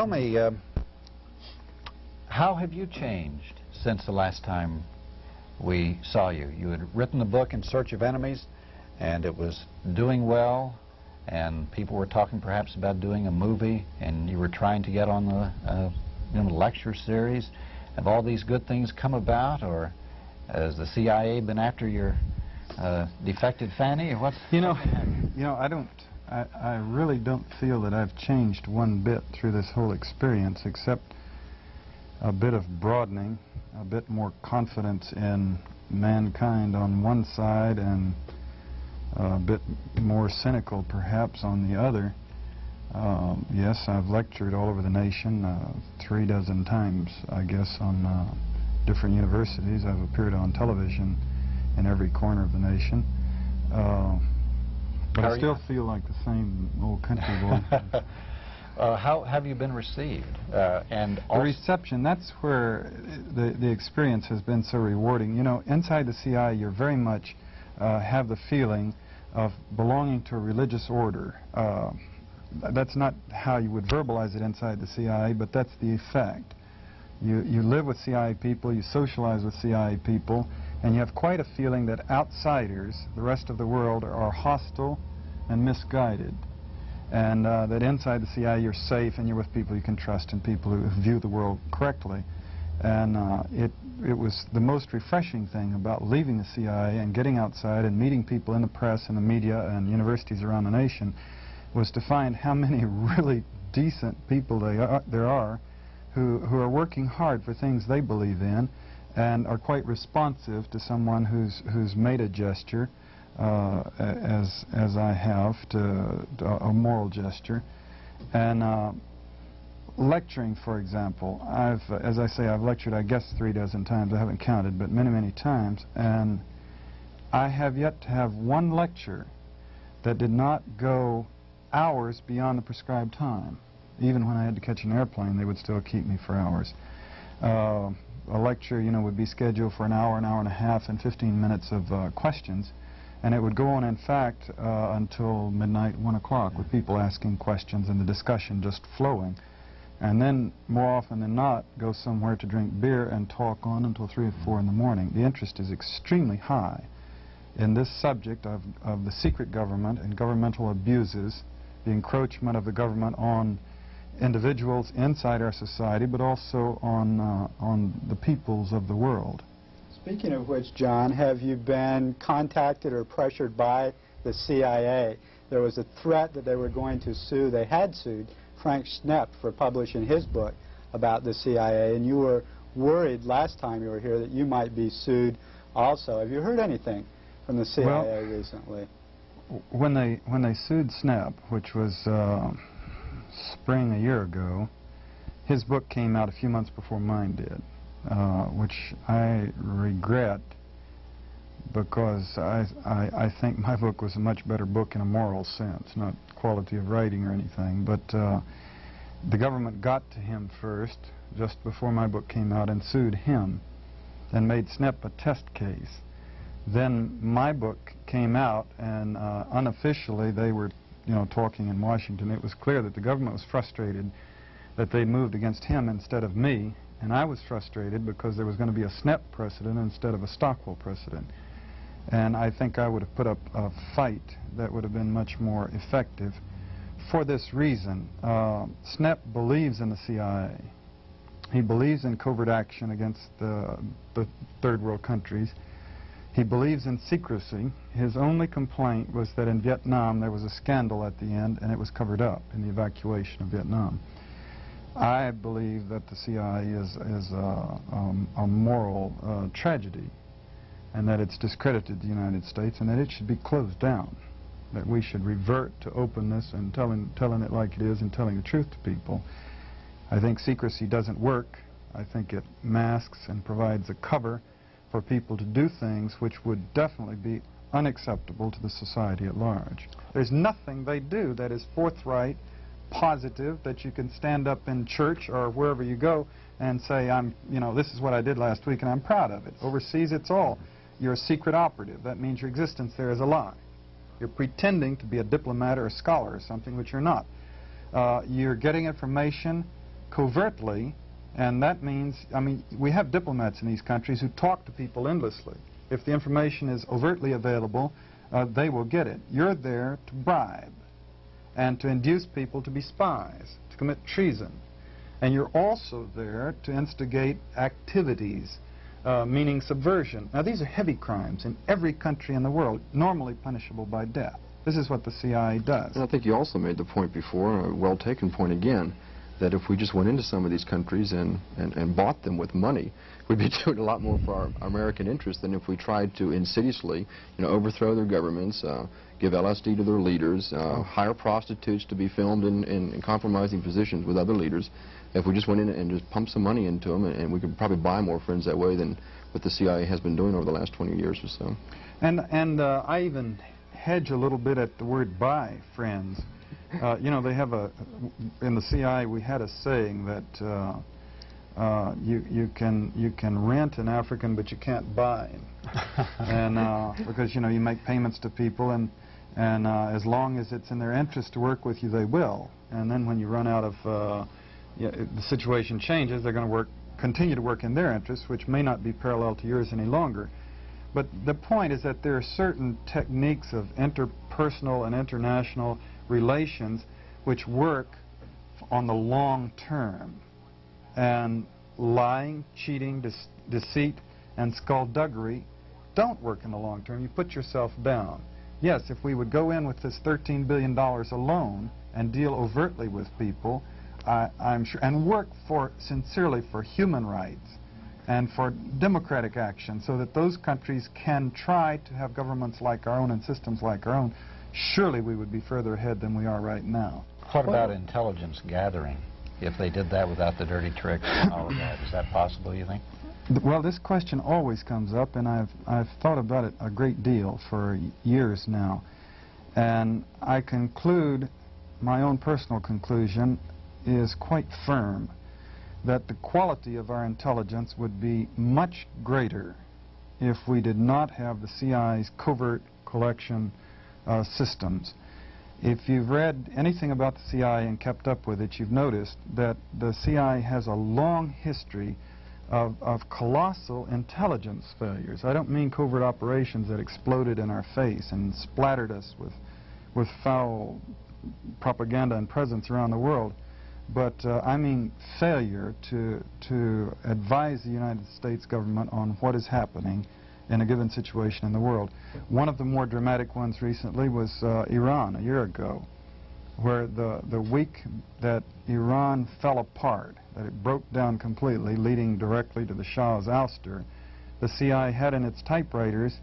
tell me, uh, how have you changed since the last time we saw you? You had written the book In Search of Enemies, and it was doing well, and people were talking perhaps about doing a movie, and you were trying to get on the uh, you know, lecture series. Have all these good things come about, or has the CIA been after your uh, defected Fanny, or what? You know, you know, I don't, I, I really don't feel that I've changed one bit through this whole experience, except a bit of broadening, a bit more confidence in mankind on one side, and a bit more cynical, perhaps, on the other. Um, yes, I've lectured all over the nation, uh, three dozen times, I guess, on uh, different universities. I've appeared on television in every corner of the nation. Uh, but How I still you? feel like the same old country boy. uh, how have you been received? Uh, and the reception, that's where the, the experience has been so rewarding. You know, inside the CI, you're very much uh, have the feeling of belonging to a religious order. Uh, that's not how you would verbalize it inside the CIA, but that's the effect. You, you live with CIA people, you socialize with CIA people, and you have quite a feeling that outsiders, the rest of the world, are hostile and misguided. And uh, that inside the CIA you're safe and you're with people you can trust and people who view the world correctly. And uh, it, it was the most refreshing thing about leaving the CIA and getting outside and meeting people in the press and the media and universities around the nation was to find how many really decent people they are, there are who, who are working hard for things they believe in and are quite responsive to someone who's, who's made a gesture, uh, as, as I have, to, to a moral gesture. And uh, lecturing, for example, I've, as I say, I've lectured, I guess, three dozen times. I haven't counted, but many, many times. And I have yet to have one lecture that did not go hours beyond the prescribed time. Even when I had to catch an airplane, they would still keep me for hours. Uh, a lecture, you know, would be scheduled for an hour, an hour and a half, and 15 minutes of uh, questions. And it would go on, in fact, uh, until midnight, 1 o'clock, with people asking questions and the discussion just flowing. And then, more often than not, go somewhere to drink beer and talk on until 3 or 4 in the morning. The interest is extremely high in this subject of, of the secret government and governmental abuses, the encroachment of the government on individuals inside our society, but also on, uh, on the peoples of the world. Speaking of which, John, have you been contacted or pressured by the CIA? There was a threat that they were going to sue, they had sued Frank Snepp for publishing his book about the CIA, and you were worried last time you were here that you might be sued also. Have you heard anything from the CIA recently? When they, when they sued Snepp, which was uh, spring a year ago, his book came out a few months before mine did, uh, which I regret because I, I, I think my book was a much better book in a moral sense, not quality of writing or anything. But uh, the government got to him first, just before my book came out, and sued him and made Snepp a test case. Then my book came out, and uh, unofficially they were, you know, talking in Washington. It was clear that the government was frustrated that they moved against him instead of me, and I was frustrated because there was going to be a Snepp precedent instead of a Stockwell precedent. And I think I would have put up a fight that would have been much more effective. For this reason, uh, Snepp believes in the CIA. He believes in covert action against the, the third world countries. He believes in secrecy. His only complaint was that in Vietnam there was a scandal at the end and it was covered up in the evacuation of Vietnam. I believe that the CIA is, is a, um, a moral uh, tragedy and that it's discredited the United States and that it should be closed down. That we should revert to openness and telling, telling it like it is and telling the truth to people. I think secrecy doesn't work. I think it masks and provides a cover for people to do things which would definitely be unacceptable to the society at large. There's nothing they do that is forthright, positive, that you can stand up in church or wherever you go and say, I'm, you know, this is what I did last week and I'm proud of it. Overseas, it's all. You're a secret operative. That means your existence there is a lie. You're pretending to be a diplomat or a scholar or something, which you're not. Uh, you're getting information covertly, and that means, I mean, we have diplomats in these countries who talk to people endlessly. If the information is overtly available, uh, they will get it. You're there to bribe and to induce people to be spies, to commit treason. And you're also there to instigate activities, uh, meaning subversion. Now, these are heavy crimes in every country in the world, normally punishable by death. This is what the CIA does. And I think you also made the point before, a well-taken point again, that if we just went into some of these countries and, and, and bought them with money, we'd be doing a lot more for our American interests than if we tried to insidiously, you know, overthrow their governments, uh, give LSD to their leaders, uh, hire prostitutes to be filmed in, in, in compromising positions with other leaders. If we just went in and just pumped some money into them, and, and we could probably buy more friends that way than what the CIA has been doing over the last 20 years or so. And, and uh, I even hedge a little bit at the word buy, friends. Uh, you know, they have a, in the CIA we had a saying that uh, uh, you, you, can, you can rent an African but you can't buy him. and uh, because, you know, you make payments to people and, and uh, as long as it's in their interest to work with you, they will. And then when you run out of, uh, yeah, the situation changes, they're going to work, continue to work in their interest, which may not be parallel to yours any longer. But the point is that there are certain techniques of interpersonal and international relations which work on the long term. And lying, cheating, dec deceit, and skullduggery don't work in the long term. You put yourself down. Yes, if we would go in with this $13 billion alone and deal overtly with people, I, I'm sure, and work for sincerely for human rights and for democratic action so that those countries can try to have governments like our own and systems like our own, surely we would be further ahead than we are right now. What about intelligence gathering? If they did that without the dirty tricks and all of that, is that possible, you think? Well, this question always comes up, and I've, I've thought about it a great deal for years now. And I conclude, my own personal conclusion is quite firm, that the quality of our intelligence would be much greater if we did not have the CIA's covert collection uh, systems. If you've read anything about the CIA and kept up with it, you've noticed that the CIA has a long history of, of colossal intelligence failures. I don't mean covert operations that exploded in our face and splattered us with, with foul propaganda and presence around the world, but uh, I mean failure to, to advise the United States government on what is happening in a given situation in the world. One of the more dramatic ones recently was uh, Iran a year ago, where the, the week that Iran fell apart, that it broke down completely, leading directly to the Shah's ouster, the CIA had in its typewriters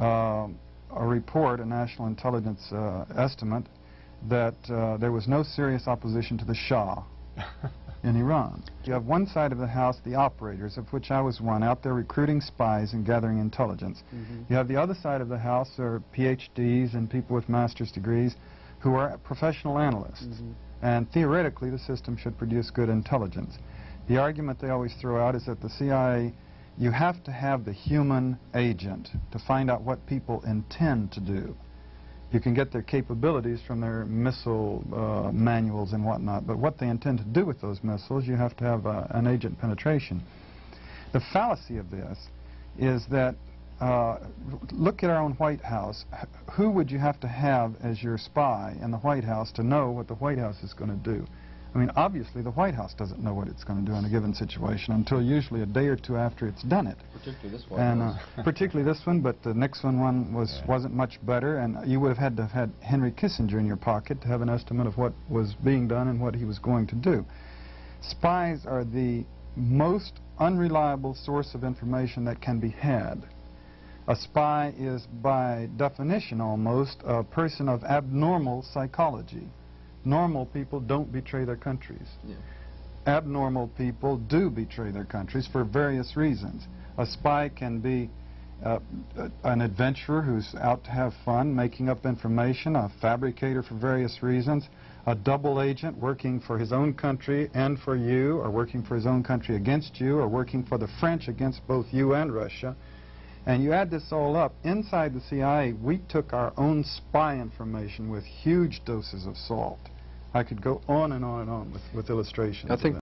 uh, a report, a national intelligence uh, estimate, that uh, there was no serious opposition to the Shah in Iran. You have one side of the house, the operators, of which I was one, out there recruiting spies and gathering intelligence. Mm-hmm. You have the other side of the house, are PhDs and people with master's degrees who are professional analysts. Mm-hmm. And theoretically, the system should produce good intelligence. The argument they always throw out is that the CIA, you have to have the human agent to find out what people intend to do. You can get their capabilities from their missile uh, manuals and whatnot, but what they intend to do with those missiles, you have to have uh, an agent penetration. The fallacy of this is that, uh, look at our own White House. Who would you have to have as your spy in the White House to know what the White House is going to do? I mean, obviously, the White House doesn't know what it's going to do in a given situation until usually a day or two after it's done it. Particularly this And uh, particularly this one, but the Nixon one was Yeah. wasn't much better, and you would have had to have had Henry Kissinger in your pocket to have an estimate of what was being done and what he was going to do. Spies are the most unreliable source of information that can be had. A spy is, by definition almost, a person of abnormal psychology. Normal people don't betray their countries Yeah. abnormal people do betray their countries for various reasons. A spy can be uh, an adventurer who's out to have fun, making up information, a fabricator for various reasons, a double agent working for his own country and for you, or working for his own country against you, or working for the French against both you and Russia. And you add this all up, inside the CIA, we took our own spy information with huge doses of salt. I could go on and on and on with, with illustrations. I think.